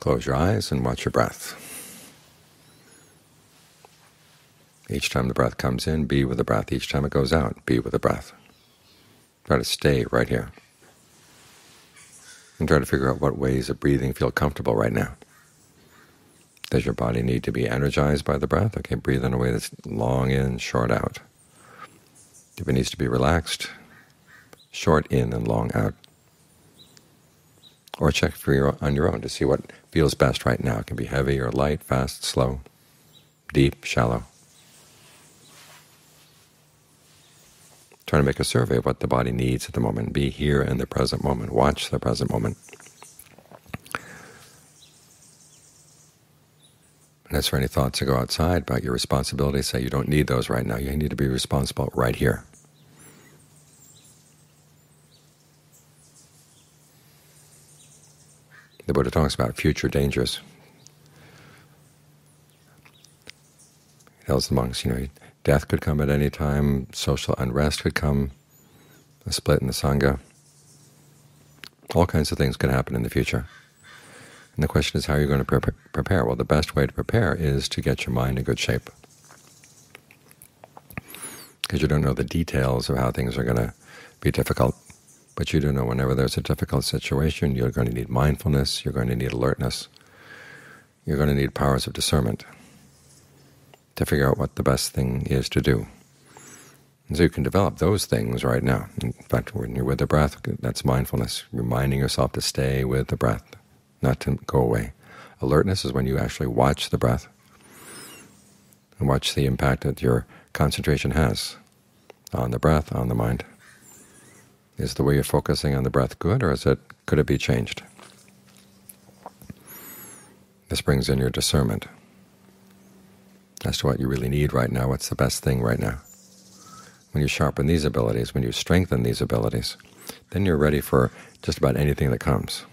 Close your eyes and watch your breath. Each time the breath comes in, be with the breath. Each time it goes out, be with the breath. Try to stay right here. And try to figure out what ways of breathing feel comfortable right now. Does your body need to be energized by the breath? Okay, breathe in a way that's long in, short out. If it needs to be relaxed, short in and long out. Or check for your, on your own to see what feels best right now. It can be heavy or light, fast, slow, deep, shallow. Try to make a survey of what the body needs at the moment. Be here in the present moment. Watch the present moment. And as for any thoughts that go outside about your responsibilities, say you don't need those right now. You need to be responsible right here. The Buddha talks about future dangers. He tells the monks, you know, death could come at any time, social unrest could come, a split in the Sangha. All kinds of things could happen in the future. And the question is how are you're going to pre prepare. Well, the best way to prepare is to get your mind in good shape, because you don't know the details of how things are going to be difficult. But you do know whenever there's a difficult situation, you're going to need mindfulness, you're going to need alertness, you're going to need powers of discernment to figure out what the best thing is to do. And so you can develop those things right now. In fact, when you're with the breath, that's mindfulness, reminding yourself to stay with the breath, not to go away. Alertness is when you actually watch the breath and watch the impact that your concentration has on the breath, on the mind. Is the way you're focusing on the breath good, or is it could it be changed? This brings in your discernment as to what you really need right now, what's the best thing right now. When you sharpen these abilities, when you strengthen these abilities, then you're ready for just about anything that comes.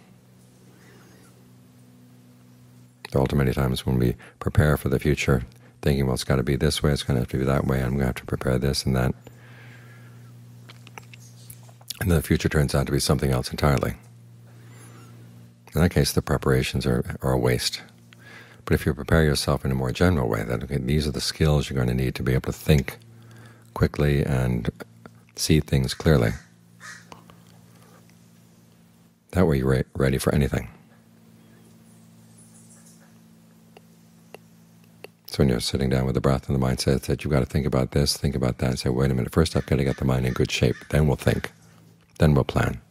There are too many times when we prepare for the future, thinking, well, it's got to be this way, it's going to have to be that way, I'm going to have to prepare this and that, and the future turns out to be something else entirely. In that case, the preparations are, are a waste. But if you prepare yourself in a more general way, that okay, these are the skills you're going to need to be able to think quickly and see things clearly, that way you're ready for anything. So when you're sitting down with the breath and the mindset that you've got to think about this, think about that, and say, wait a minute, first I've got to get the mind in good shape, then we'll think. Then we'll plan.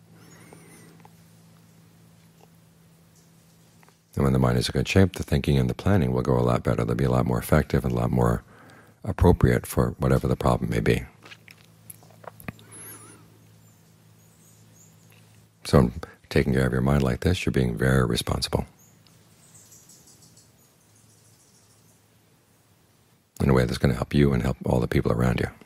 And when the mind is in good shape, the thinking and the planning will go a lot better. They'll be a lot more effective and a lot more appropriate for whatever the problem may be. So taking care of your mind like this, you're being very responsible in a way that's going to help you and help all the people around you.